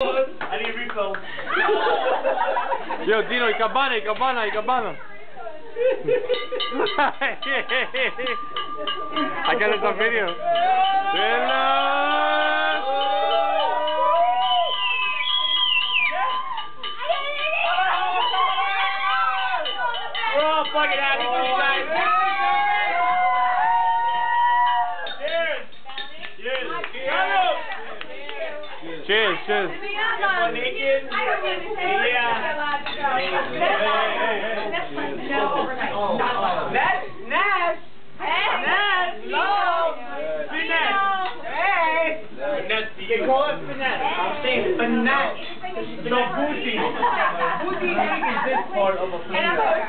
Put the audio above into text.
I need refill. Yo, Dino, ikabana, ikabana, ikabana. I got it on video. We're all fucking happy for you guys. Cheers. Cheers. Cheers, cheers. Ness? Ness? No! Finesse! Hey! Finesse. You can call it finesse. I'm saying finesse. So booty. Booty egg is this part of a finesse.